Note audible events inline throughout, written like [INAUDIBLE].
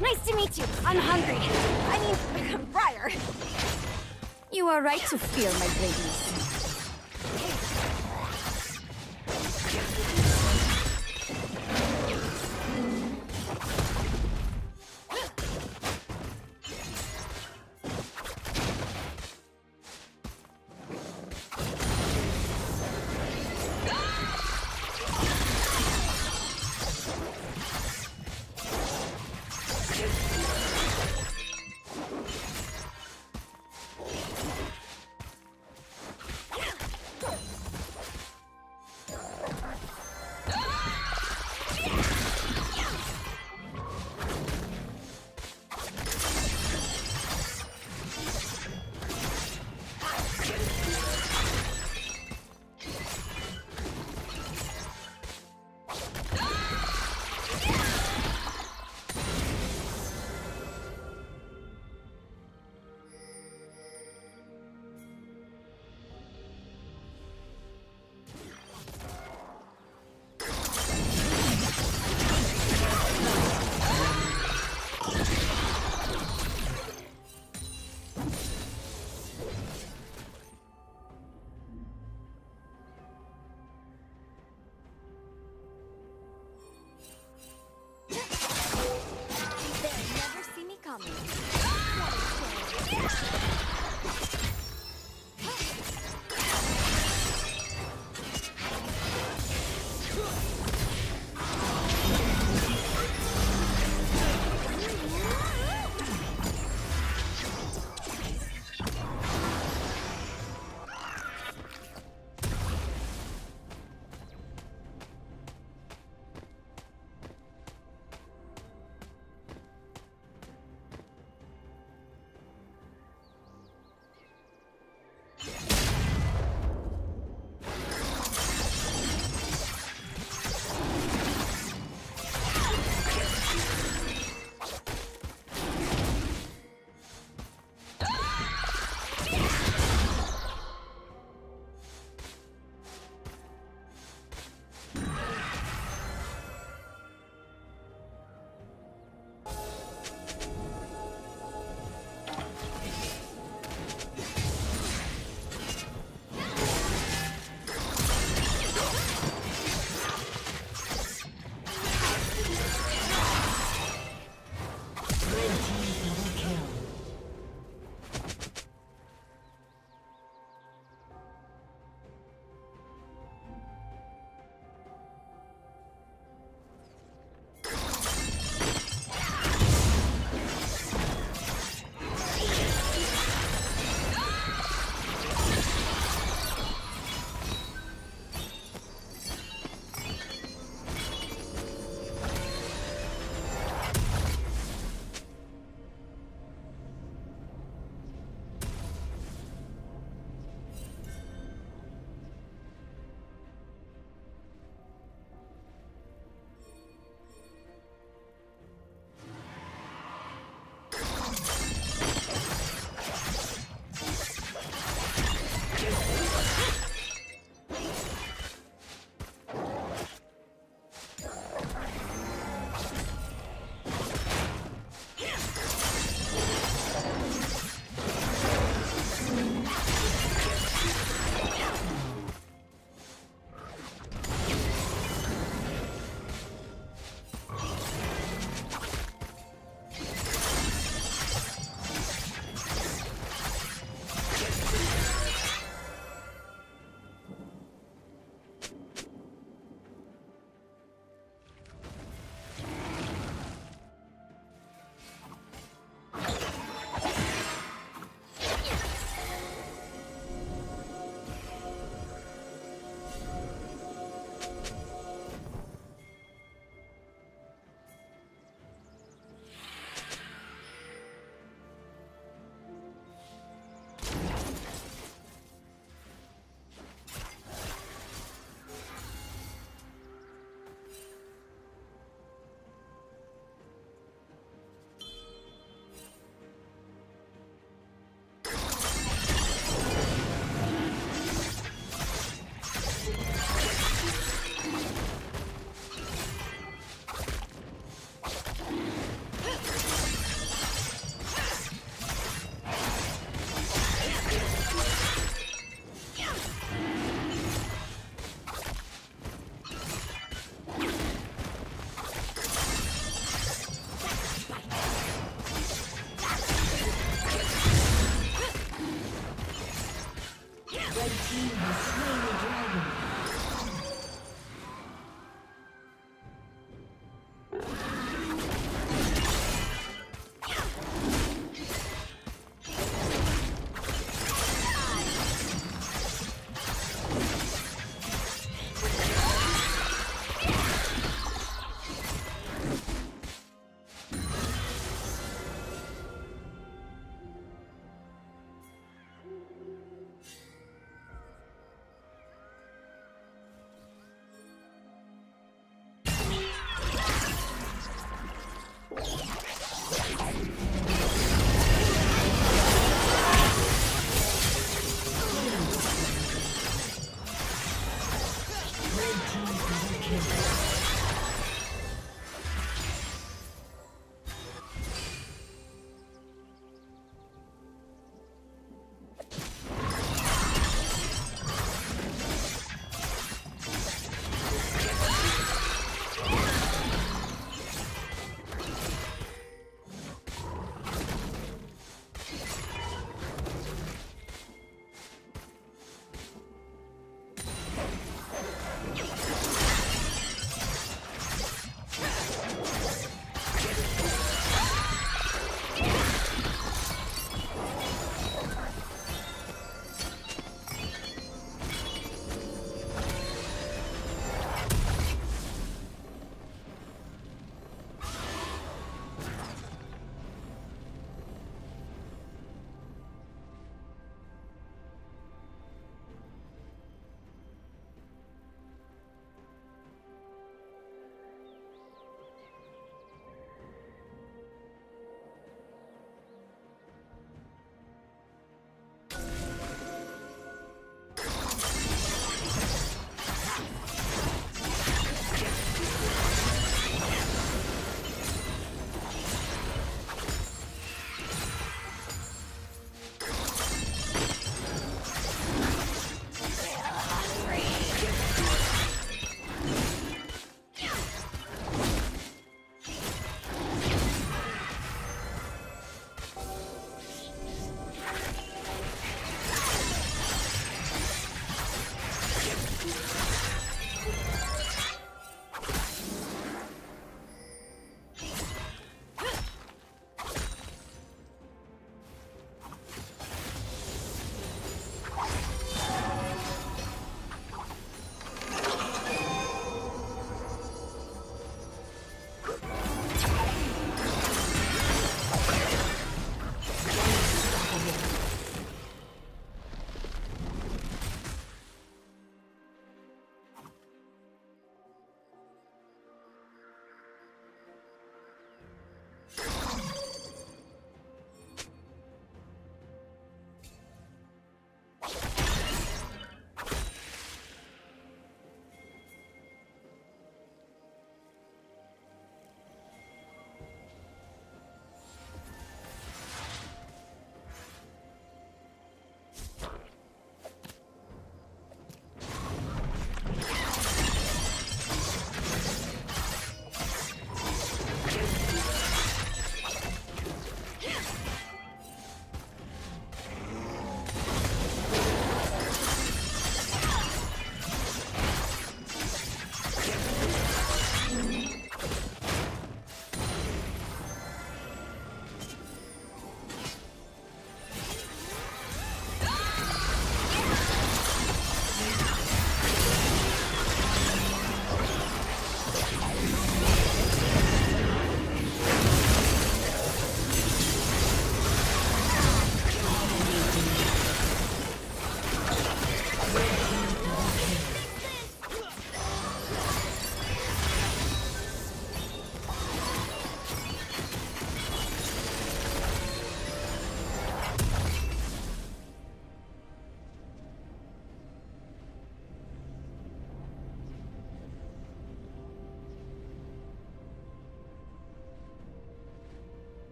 Nice to meet you. I'm hungry. I mean, [LAUGHS] Briar. You are right to fear my greatness.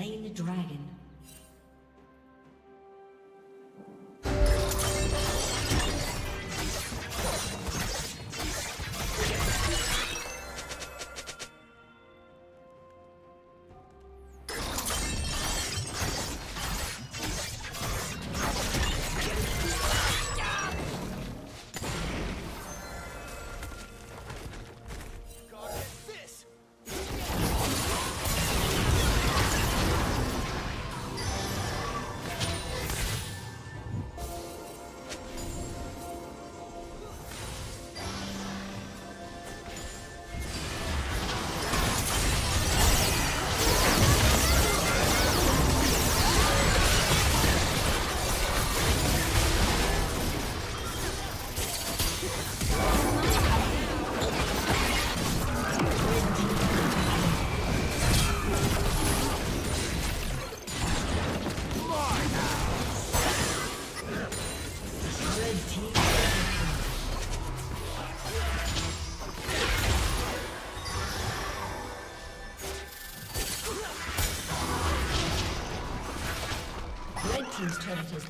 Slain the dragon.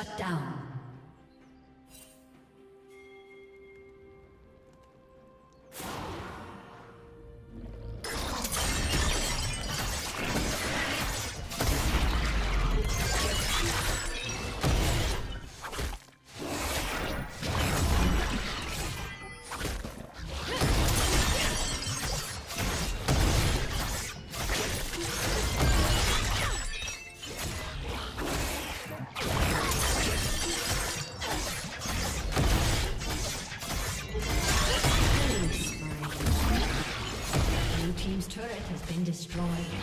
Shut down. You